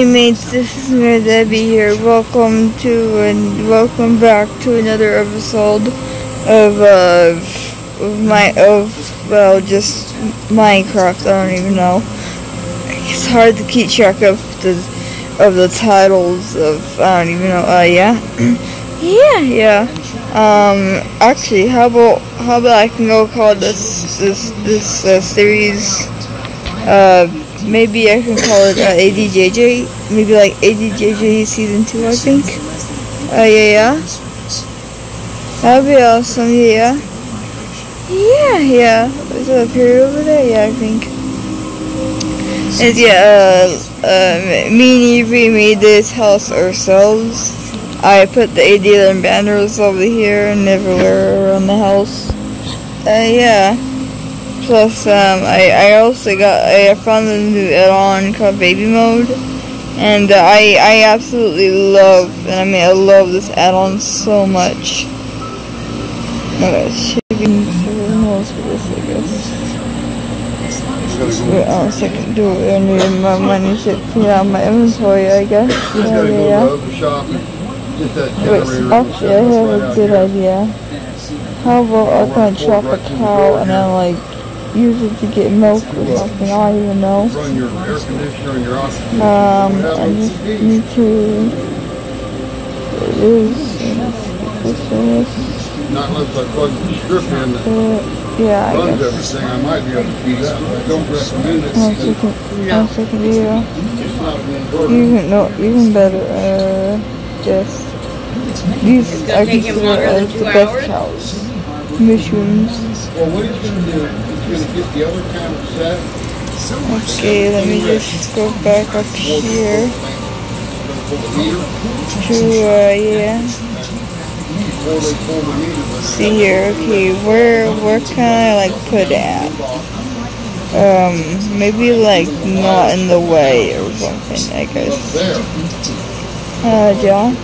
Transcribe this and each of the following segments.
Hey mates, this is Mayor Debbie here. Welcome to and welcome back to another episode of uh of my of well just Minecraft. I don't even know. It's hard to keep track of the of the titles of I don't even know. Uh yeah, yeah, yeah. Um, actually, how about how about I can go call this this this uh, series uh maybe I can call it uh, ADJJ. Maybe like ADJJ season two, I think. Uh, yeah, yeah. That'd be awesome. Yeah, yeah, yeah. Is that a period over there? Yeah, I think. And yeah, uh, uh, me and Evie made this house ourselves. I put the AD banners over here and everywhere around the house. Uh, yeah. Plus, um, I, I also got, I found a new add-on called Baby Mode. And uh, I, I absolutely love, and I mean I love this add-on so much. Okay, chicken else for this, I guess. Wait on a second, do it. I need my money should clear out my inventory, I guess. Yeah, yeah, yeah. Wait, actually, I have a good idea. How about I can chop a cow and then like use it to get milk or something. I don't even know. Um, I just need to. It is. This. Not unless I plug the strip in that Uh, yeah, I runs guess. everything, I might be able to do that, but I don't recommend it. One because second. One second video. It's not an inverter. Even no, even better. Uh, just these I take him consider as the best hours? cows. Mushrooms. Well, what he's gonna do, Okay, let me just go back up here to uh, yeah. See here, okay, where where can I like put at? Um, maybe like not in the way or something, I guess. Uh, John?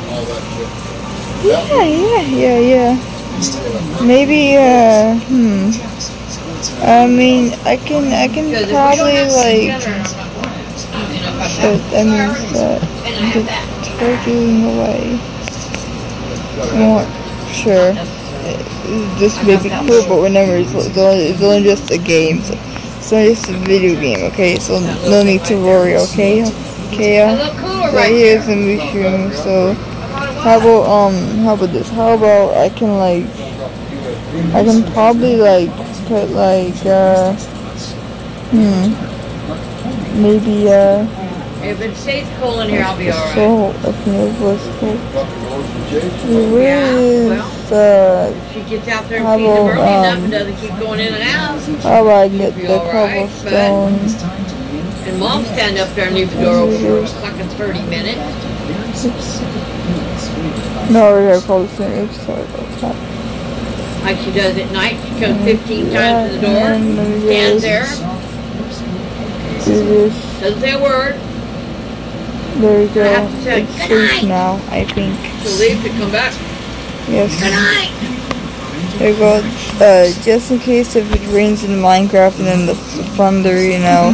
Yeah, yeah, yeah, yeah. Maybe, uh, hmm. I mean, I can, I can probably like, I that, means that they're doing away. Not sure. This may be cool, but remember, it's, it's, only, just a game. So it's just a video game, okay? So no need to worry, okay? Okay, right here's here. the mushroom, so how about, um, how about this? How about I can, like, I can probably, like, put, like, uh, hmm, maybe, uh, If it stays cool in here, I'll be alright. so, I think it was cool. Fucking Lord and Jason. Where is, uh, She gets out there and feeds them about, early enough um, and doesn't keep going in and out. how about I get the all right, but- cobblestone? And mom stand up there and leave the door open for a fucking 30 minutes. No, we got cobblestone, oops, sorry about that. Like she does at night. She comes 15 times to the door, And stands there, doesn't say a word. there we go. I have to say, It's safe now, I think. She'll leave to come back. Yes. Good night. There you go. Uh, just in case if it rains in Minecraft and then the, the thunder, you know.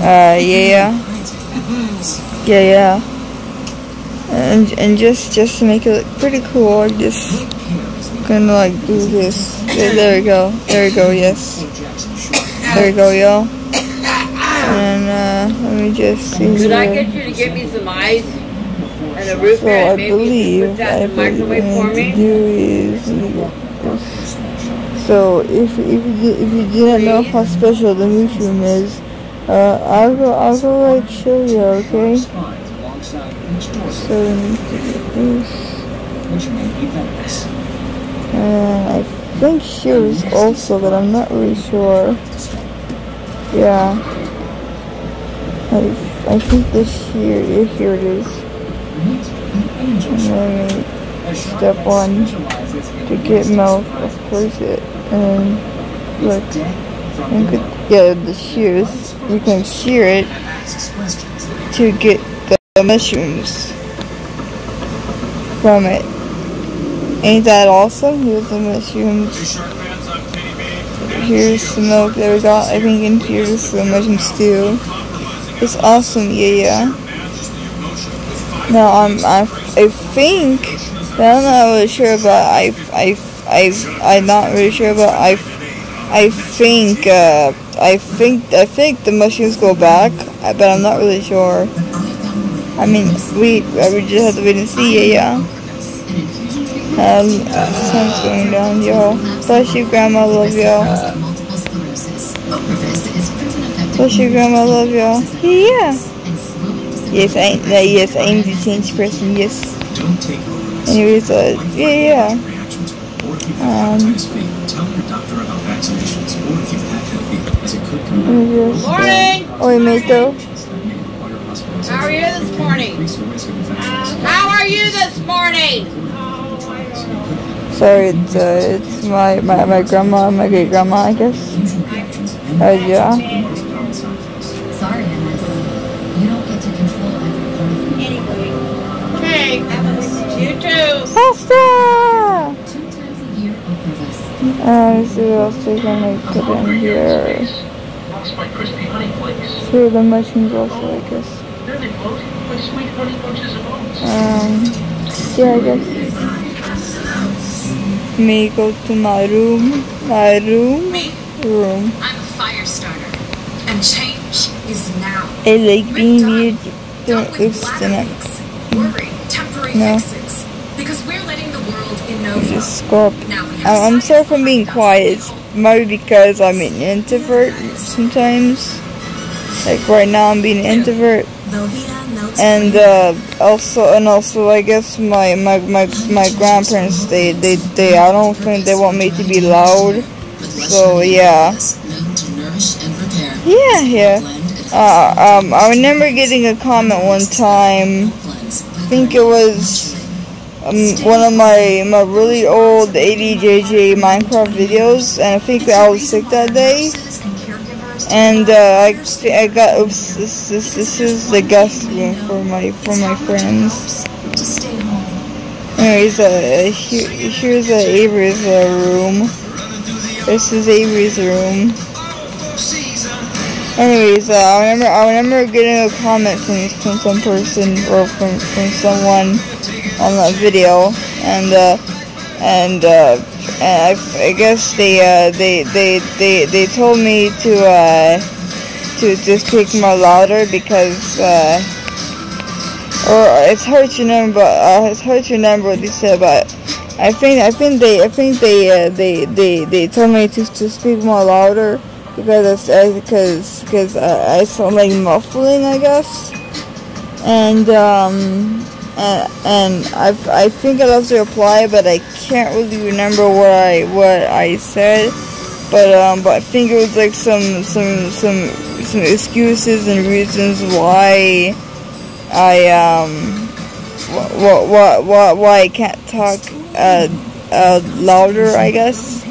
Uh, yeah. Yeah, yeah. And and just just to make it look pretty cool, I just gonna like do this. Yeah, there we go. There we go. Yes. There we go, y'all. And uh, let me just see Could I get you to get me some ice and a root So beer I believe can put that I believe what microwave I for need to me? do is let me get this. So if if you if you didn't know how special the mushroom is, uh, I'll go I'll go like show you, okay? So let me get this. And I think shears also, but I'm not really sure. Yeah. I I think this shear yeah, here it is. And then step one to get milk, of course it and look you could yeah the shears you can shear it to get the mushrooms from it. Ain't that awesome? Here's the mushrooms. Here's the milk that we got. I think in here's the mushroom stew. It's awesome, yeah, yeah. No, I'm, I, I think, I'm not really sure but I, I, I, I'm not really sure but I, I think, uh, I think, I think the mushrooms go back, but I'm not really sure. I mean, we, we just have to wait and see, yeah, yeah. Um, sun's going down, yo. Bless you, Grandma, love y'all. Bless you, Grandma, love y'all. Yeah. Yes, I, uh, yes, I am the change person, yes. Anyways, uh, yeah, yeah. Um, Morning! Oi, Mato. How are you this morning? How are you this morning? Sorry, it's, uh, it's my, my, my grandma, my great grandma, I guess. Uh, yeah. Sorry. You don't get to control every part of me. Okay. You too. Pasta! Two times a year, Oprah's. Uh, let's see what else we can like put in here. Tossed by crispy honey flakes. Through the mushrooms also, I guess. Then they float like sweet honey bunches of oats. Um, yeah, I guess. Me go to my room, my room, Me, room. I'm a fire starter, and change is now. I like being weird. Done Don't with oops, bladder in it. worry, temporary No. fixes, because we're letting the world in no Just go up. Now I'm I'm sorry for being quiet. It's maybe because I'm an introvert sometimes. Like right now, I'm being an introvert. And uh, also and also I guess my my my, my grandparents they, they they I don't think they want me to be loud. So yeah. Yeah yeah. Uh, um I remember getting a comment one time. I think it was um, one of my my really old ADJJ Minecraft videos and I think I was sick that day and uh, I, I got oops, this, this this is the guest room for my for my friends. Anyways, uh, here, here's uh, Avery's uh, room. This is Avery's room. Anyways, uh, I remember I remember getting a comment from from some person or from from someone on that video, and uh, and uh, and I, I guess they uh, they they they they told me to uh, to to speak more louder because uh, or it's hard to remember uh, it's hard to remember what they said but I think I think they I think they uh, they they they told me to to speak more louder because because because uh, I sound like muffling I guess. And um and and I I think I left a reply, but I can't really remember what I what I said. But um, but I think it was like some some some some excuses and reasons why I um what what what why I can't talk uh uh louder I guess.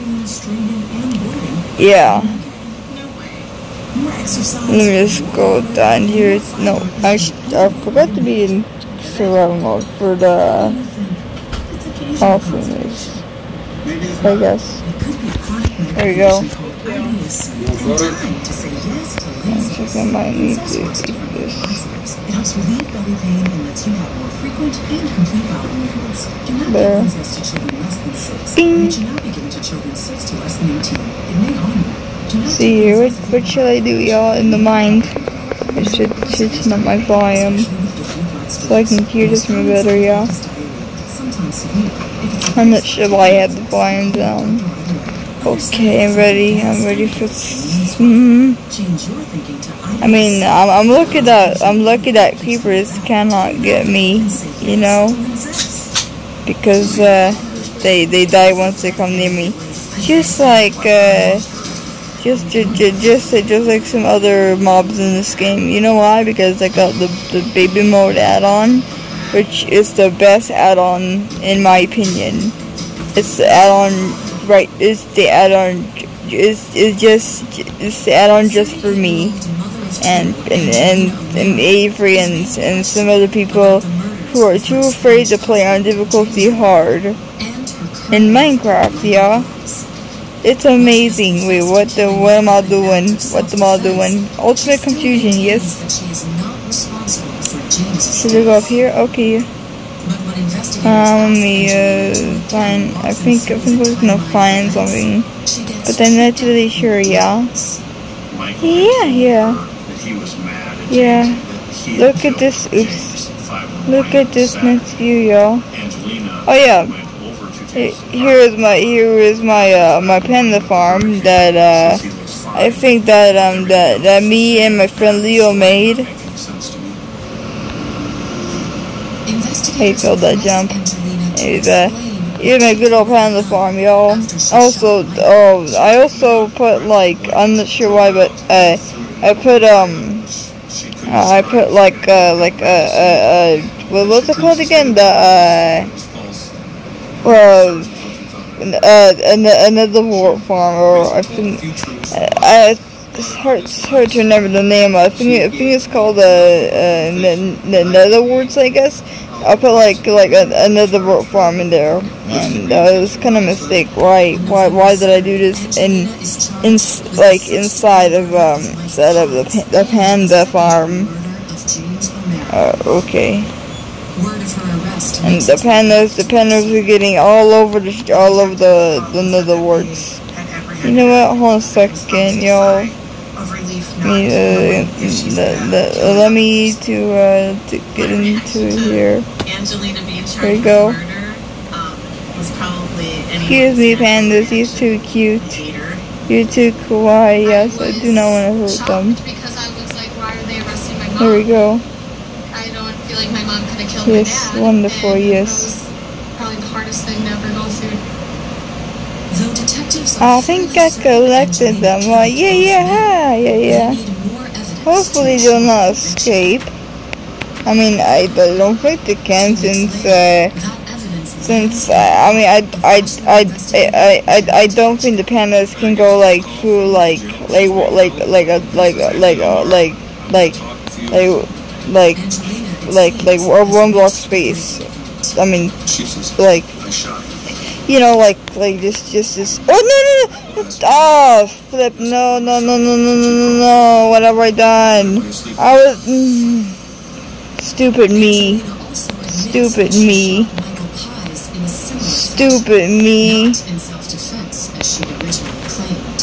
Yeah. Let me just go down here. No, I, I forgot to be in survival mode for the awesomeness. I guess. There you go. I think I might need to eat this. It helps relieve belly pain and lets you have more frequent and complete bowel movements. Do not There. give this to children less than six. Bing. And should not be given to children six to less than 18. It may harm you. See here, what, what should I do, y'all, in the mind? I should, should turn up my volume so I can hear this more better, yeah. Sometimes. Not sure why I have the volume down. Okay, I'm ready. I'm ready for. Mm, I mean, I'm, I'm lucky that I'm lucky that creepers cannot get me, you know, because uh, they they die once they come near me. Just like uh, just ju- ju- just just like some other mobs in this game. You know why? Because I got the the baby mode add-on, which is the best add-on in my opinion. It's the add-on right. It's the add-on. It's, it's just it's the add-on just for me and and and, and Avery and, and some other people who are too afraid to play on difficulty hard in Minecraft, yeah. It's amazing. Wait, what the what am I doing? What am I doing? Ultimate confusion, yes. Should we go up here? Okay. But what investigators Um, let asked me uh, to find. I think I think we're gonna find something, but I'm not really sure. Yeah. Michael Yeah, yeah. he was mad Yeah. James, that he Look at this. Oops. James at five in the Look at this Saturday. next view, y'all. Oh, yeah. went over to Here James' here is my here is my uh my panda farm that uh He looks fine. I think that um that that me and my friend Leo made. Making sense to me. Investigators filled that jump. Uh explain here's my good old panda farm, y'all. Also oh I also put like I'm not sure why but uh I put um uh, I put like uh like uh uh, uh what what's it called again the uh well uh an- another war farm or I think I it's hard, it's hard to remember the name. I think I think it's called uh, uh n- n- Nether Warts, I guess. I put like like a, another word farm in there, and uh, it was kind of a mistake. Why why why did I do this in Angelina is charged in like inside of um inside of the the panda farm? of James O'Mara. Uh, okay. Word of her arrest And the pandas the pandas are getting all over the all over the the Nether Warts. You know what? Hold on a second, y'all. Me, uh, the, the, let me to uh to get into here. Angelina being charged There you go. um, was probably any Excuse me, pandas. He's too cute. You're too kawaii. Yes, I do not want to hurt them. because I was like, why are they arresting my mom? There we go. I don't feel like my mom could have killed Yes, my dad. wonderful, yes. That was probably the hardest thing to ever go through. Though detectives I think I collected them. Like, yeah, yeah, yeah, yeah. Hopefully they'll not escape. I mean, I don't think they can since, uh, since, uh, I mean, I, I, I, I, I, I don't think the pandas can go, like, through, like, like, like, like, a, like, a, like, a, like, like, like, like, Angelina like, like, a one block space. I mean, like, I you know, like, like, just, just, just, oh, no, no, no, oh, flip, no, no, no, no, no, no, no, what have I done? I was, mm, stupid me, stupid me, stupid me,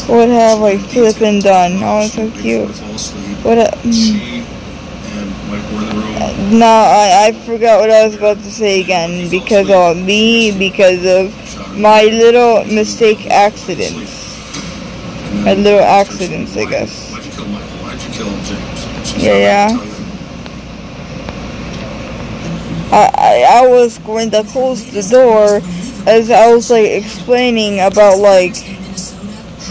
what have I flipping done? Oh, it's so cute. What a, mm. No, I, I forgot what I was about to say again because of me, because of my little mistake accidents. My little accidents, I guess. Yeah, yeah. I, I, I was going to close the door as I was like explaining about like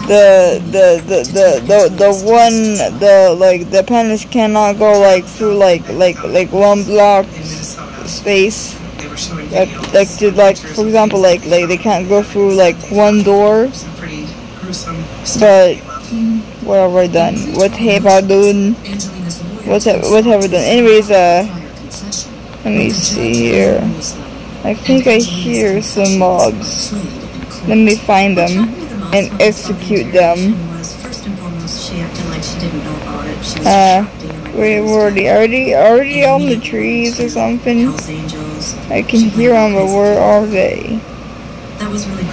the the the the the, the one the like the panels cannot go like through like like like one block space like like to like for example like like they can't go through like one door? But what have I done. What have I done? What have, what have I done? Anyways uh let me see here. I think I hear some mobs let me find them and execute them. First and foremost, she acted like she didn't know about it. She was Uh, shocked, you know, Wait, were they already already on the trees or something? I can hear them, but where are they? That was really